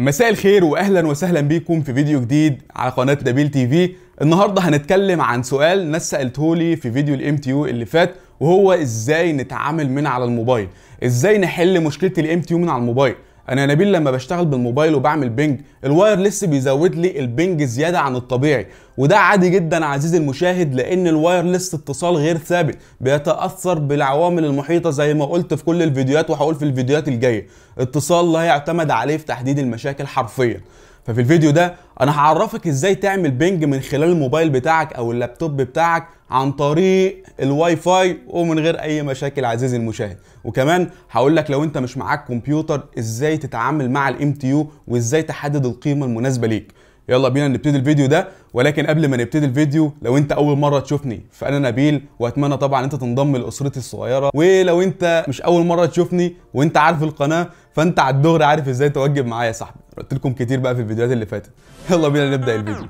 مساء الخير واهلا وسهلا بيكم في فيديو جديد على قناة نبيل تي في. النهارده هنتكلم عن سؤال ناس سالتهولي في فيديو ال MTU اللي فات وهو إزاي نتعامل من على الموبايل؟ إزاي نحل مشكلة ال MTU من على الموبايل؟ أنا نبيل لما بشتغل بالموبايل وبعمل ping ال wireless بيزود لي ال ping زيادة عن الطبيعي. وده عادي جدا عزيزي المشاهد لأن ال wireless اتصال غير ثابت بيتأثر بالعوامل المحيطة زي ما قلت في كل الفيديوهات وهقول في الفيديوهات الجاية. اتصال لا يعتمد عليه في تحديد المشاكل حرفيا. ففي الفيديو ده أنا هعرفك إزاي تعمل ping من خلال الموبايل بتاعك أو اللابتوب بتاعك عن طريق الواي فاي ومن غير أي مشاكل عزيزي المشاهد. وكمان هقول لك لو أنت مش معاك كمبيوتر إزاي تتعامل مع ال MTU وإزاي تحدد القيمة المناسبة ليك. يلا بينا نبتدي الفيديو ده. ولكن قبل ما نبتدي الفيديو لو أنت أول مرة تشوفني فأنا نبيل وأتمنى طبعا أنت تنضم لأسرتي الصغيرة. ولو أنت مش أول مرة تشوفني وأنت عارف القناة فأنت على الدغري عارف إزاي توجب معايا يا صاحبي. قلت لكم كتير بقى في الفيديوهات اللي فاتت. يلا بينا نبدأ الفيديو.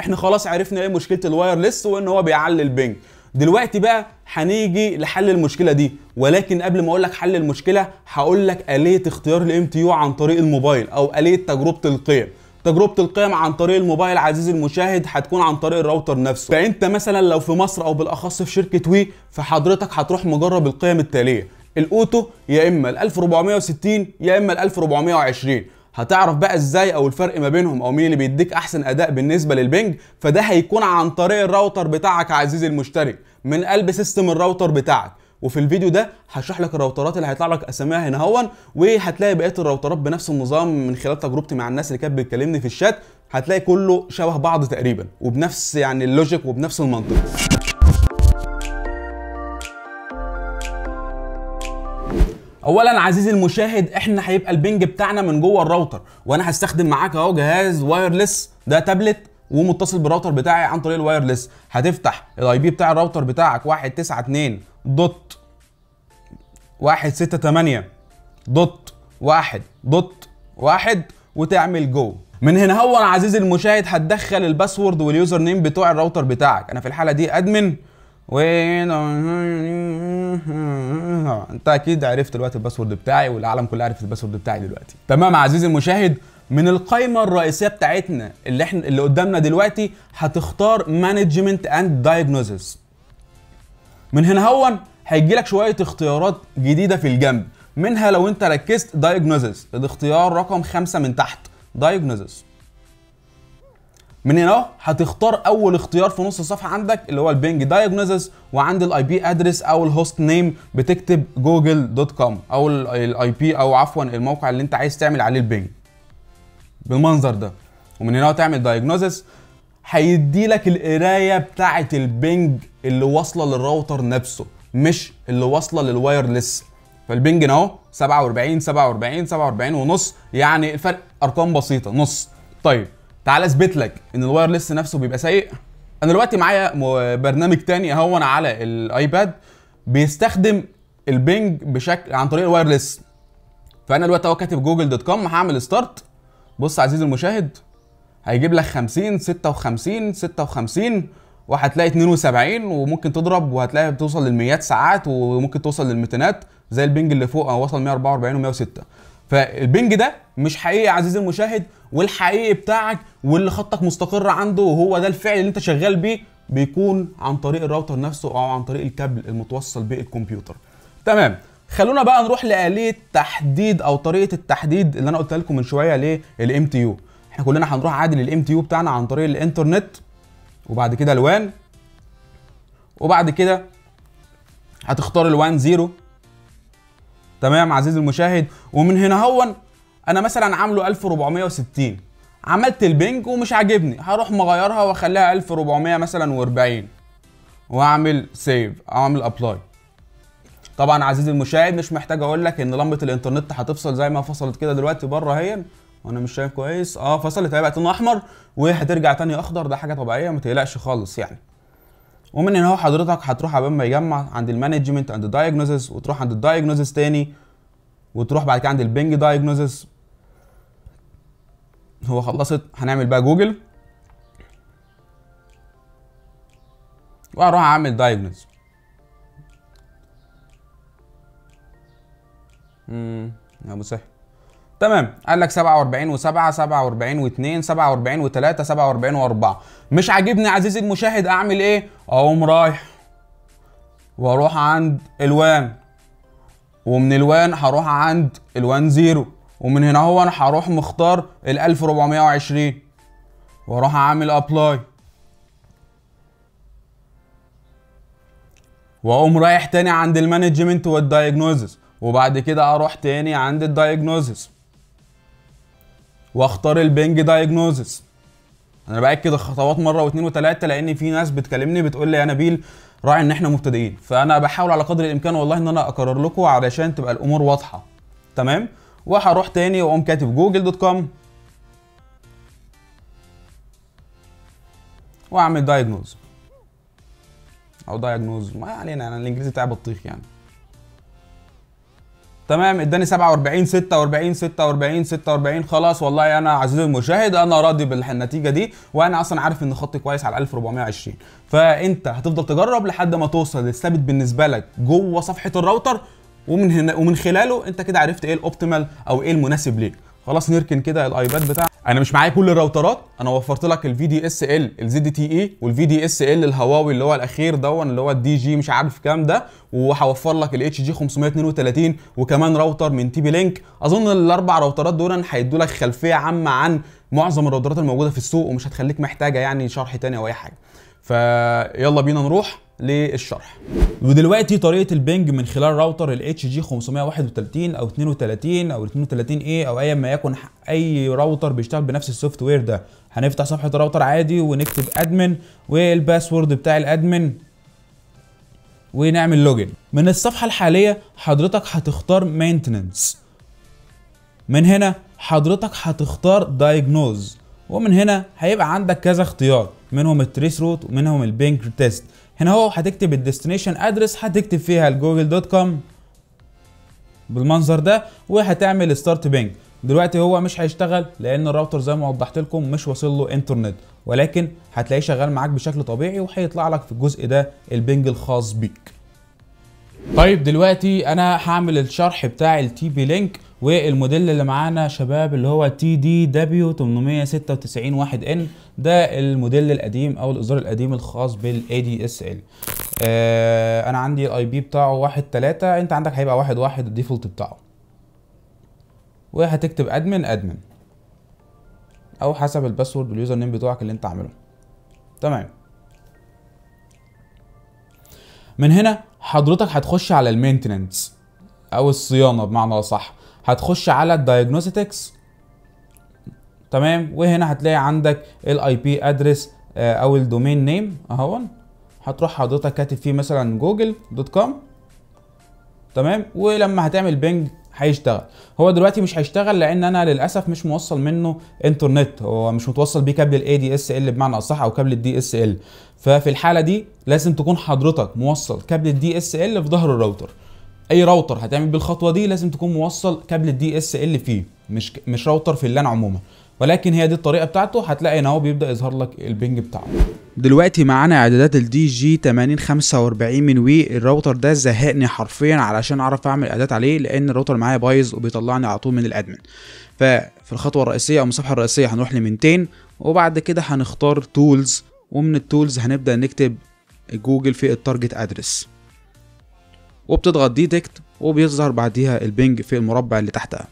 إحنا خلاص عرفنا إيه مشكلة ال wireless وان هو بيعلي ال ping. دلوقتي بقى هنيجي لحل المشكلة دي. ولكن قبل ما أقول لك حل المشكلة هقول لك آلية اختيار ال MTU عن طريق الموبايل أو آلية تجربة القيم. تجربة القيم عن طريق الموبايل عزيزي المشاهد هتكون عن طريق الراوتر نفسه. فأنت مثلا لو في مصر أو بالأخص في شركة وي فحضرتك هتروح مجرب القيم التالية. ال auto يا إما ال 1460 يا إما ال 1420 هتعرف بقى إزاي أو الفرق ما بينهم أو مين اللي بيديك أحسن أداء بالنسبة لل ping؟ فده هيكون عن طريق الراوتر بتاعك عزيزي المشترك. من قلب system ال router بتاعك. وفي الفيديو ده هشرح لك ال routerات اللي هيطلع لك أساميها هنا هون وهتلاقي بقية ال routerات بنفس النظام من خلال تجربتي مع الناس اللي كانت بتكلمني في الشات. هتلاقي كله شبه بعض تقريبا وبنفس يعني ال logic وبنفس المنطق. اولا عزيزي المشاهد إحنا هيبقى ال ping بتاعنا من جوه الراوتر وأنا هستخدم معاك أهو جهاز wireless ده تابلت ومتصل بالراوتر بتاعي عن طريق ال wireless هتفتح ال IP بتاع الراوتر بتاعك 192 dot 168 dot 1 dot 1 وتعمل جو. من هنا هو عزيزي المشاهد هتدخل ال password وال username بتوع الراوتر بتاعك. أنا في الحالة دي admin. و أنت أكيد عرفت دلوقتي ال password بتاعي والعالم كله عرف ال password بتاعي دلوقتي. تمام عزيزي المشاهد؟ من القائمه الرئيسية بتاعتنا اللي إحنا اللي قدامنا دلوقتي هتختار management and diagnosis من هنا هون هيجي لك شوية اختيارات جديدة في الجنب. منها لو انت ركزت diagnosis الاختيار رقم خمسة من تحت. diagnosis من هنا هتختار أول اختيار في نص الصفحة عندك اللي هو ال ping diagnosis وعند ال IP address أو ال host name بتكتب جوجل dot com أو ال IP أو عفوا الموقع اللي انت عايز تعمل عليه ال ping. بالمنظر ده. ومن هنا تعمل diagnosis هيدي لك القراية بتاعه ال ping اللي واصلة للراوتر نفسه. مش اللي واصلة لل wireless. فال ping اهو 47 47 47 ونص يعني الفرق أرقام بسيطة نص. طيب تعال أثبت لك إن ال wireless نفسه بيبقى سيء. أنا دلوقتي معايا برنامج تاني أهو على الآيباد بيستخدم ال ping بشكل عن طريق ال wireless. فأنا دلوقتي أهو كاتب جوجل dot com هعمل start بص عزيزي المشاهد هيجيب لك 50 56 56 وهتلاقي 72 وممكن تضرب وهتلاقي بتوصل لل 100 ساعات وممكن توصل لل 200 زي ال ping اللي فوق وصل 144 و106 فال ping ده مش حقيقي يا عزيزي المشاهد والحقيقي بتاعك واللي خطك مستقر عنده وهو ده الفعل اللي انت شغال بيه بيكون عن طريق الراوتر نفسه أو عن طريق الكابل المتوصل بالكمبيوتر تمام. خلونا بقى نروح لآلية تحديد أو طريقة التحديد اللي أنا قلت لكم من شوية لل MTU. إحنا كلنا هنروح عادي لل MTU بتاعنا عن طريق الإنترنت. وبعد كده ال WAN. وبعد كده هتختار ال WAN zero. تمام عزيزي المشاهد؟ ومن هنا هون أنا مثلا عامله 1460 عملت ال ping ومش عاجبني. هروح مغيرها وأخليها 1400 مثلا و40 وأعمل save أو أعمل apply طبعا عزيزي المشاهد مش محتاج أقول لك إن لمبة الإنترنت هتفصل زي ما فصلت كده دلوقتي بره اهي وأنا مش شايف كويس. آه فصلت هي بقت لونها أحمر وهترجع تاني أخضر. ده حاجة طبيعية ما تقلقش خالص يعني. ومن هنا حضرتك هتروح على ما يجمع عند المانجمنت عند الدايجنوزس وتروح عند الدايجنوزس تاني وتروح بعد كده عند البنج دايجنوزس هو خلصت هنعمل بقى جوجل. وأروح أعمل دايجنوز امم يا أبو مسهل تمام. قال لك 47 و7 47 و2 47 و3 47 و4 مش عاجبني عزيزي المشاهد أعمل إيه؟ أقوم رايح وأروح عند ال WAN. ومن ال WAN هروح عند ال WAN zero. ومن هنا هو أنا هروح مختار ال 1420 وأروح أعمل apply وأقوم رايح تاني عند ال management وال diagnosis وبعد كده أروح تاني عند ال diagnosis واختار ال ping diagnosis أنا بأكد الخطوات مرة واثنين وثلاثه لأن في ناس بتكلمني بتقول لي يا نبيل راعي إن إحنا مبتدئين. فأنا بحاول على قدر الإمكان والله إن أنا أكرر لكم علشان تبقى الأمور واضحة. تمام؟ وهروح تاني وأقوم كاتب جوجل dot com. وأعمل diagnose أو diagnose ما علينا أنا الإنجليزي بتاعي بطيخ يعني. تمام؟ اداني 47 46 46 46 خلاص والله أنا عزيزي المشاهد أنا راضي بالنتيجة دي وأنا أصلا عارف إن خطي كويس على 1420 فأنت هتفضل تجرب لحد ما توصل للثابت بالنسبة لك جوه صفحة الراوتر ومن هنا ومن خلاله أنت كده عرفت إيه ال optimal أو إيه المناسب ليك. خلاص نركن كده الايباد بتاعك أنا مش معايا كل الراوترات أنا وفرت لك الفي دي اس ال الزد تي اي والفي دي اس ال الهواوي اللي هو الأخير دون اللي هو ال DG مش عارف كام ده وهوفر لك ال HG 532 وكمان راوتر من TP-Link اظن الأربع راوترات دول هيدوا لك خلفية عامة عن معظم الراوترات الموجودة في السوق ومش هتخليك محتاجة يعني شرح تاني أو أي حاجة. فيلا بينا نروح. للشرح. ودلوقتي طريقة ال ping من خلال راوتر ال HG 531 أو 32 أو 32 e أو أيا ما يكن أي راوتر بيشتغل بنفس ال software ده. هنفتح صفحة الراوتر عادي ونكتب admin وال password بتاع ال admin ونعمل login من الصفحة الحالية حضرتك هتختار maintenance من هنا حضرتك هتختار diagnose ومن هنا هيبقى عندك كذا اختيار منهم ال trace route ومنهم ال ping test هنا هو هتكتب ال destination address هتكتب فيها الجوجل dot com بالمنظر ده وهتعمل start ping دلوقتي هو مش هيشتغل لأن الراوتر زي ما وضحت لكم مش واصل له انترنت ولكن هتلاقيه شغال معاك بشكل طبيعي وهيطلع لك في الجزء ده ال ping الخاص بيك. طيب دلوقتي أنا هعمل الشرح بتاع ال TP-Link والموديل اللي معانا شباب اللي هو TD-W 896 1 N ده الموديل القديم أو الاصدار القديم الخاص بال ADSL أنا عندي ال IP بتاعه 1 3 أنت عندك هيبقى 1 1 ال default بتاعه. وهتكتب admin admin أو حسب ال password وال username بتوعك اللي أنت عامله. تمام. من هنا حضرتك هتخش على ال maintenance أو الصيانة بمعنى صح هتخش على ال diagnostics. تمام؟ وهنا هتلاقي عندك ال IP address أو ال domain name اهون هتروح حضرتك كاتب فيه مثلا جوجل dot com. تمام؟ ولما هتعمل ping هيشتغل. هو دلوقتي مش هيشتغل لأن أنا للأسف مش موصل منه إنترنت. هو مش متوصل بيه كابل ال ADSL بمعنى أصح أو كابل ال DSL ففي الحالة دي لازم تكون حضرتك موصل كابل ال DSL في ظهر الراوتر. أي راوتر هتعمل بالخطوه دي لازم تكون موصل كابل ال DSL فيه مش مش راوتر في ال LAN عموما. ولكن هي دي الطريقة بتاعته هتلاقي إن هو بيبدأ يظهر لك ال ping بتاعه. دلوقتي معانا إعدادات ال DG 8045 من وي. الراوتر ده زهقني حرفيا علشان أعرف أعمل إعدادات عليه لأن الراوتر معايا بايظ وبيطلعني على طول من ال admin. ففي الخطوة الرئيسية أو الصفحه الرئيسية هنروح ل maintain وبعد كده هنختار tools ومن ال tools هنبدأ نكتب جوجل في ال target address وبتضغط detect وبيظهر بعديها ال ping في المربع اللي تحتها.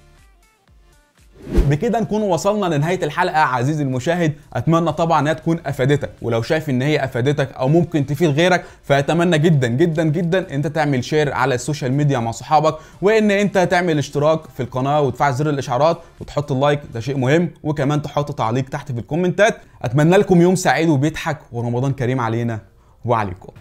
بكده نكون وصلنا لنهاية الحلقة. عزيزي المشاهد أتمنى طبعا إنها تكون أفادتك. ولو شايف إن هي أفادتك أو ممكن تفيد غيرك فأتمنى جدا جدا جدا أنت تعمل share على ال social media مع صحابك وإن أنت تعمل اشتراك في القناة وتفعل زر الإشعارات وتحط اللايك. ده شيء مهم. وكمان تحط تعليق تحت في الكومنتات. أتمنى لكم يوم سعيد وبيضحك ورمضان كريم علينا. وعليكم.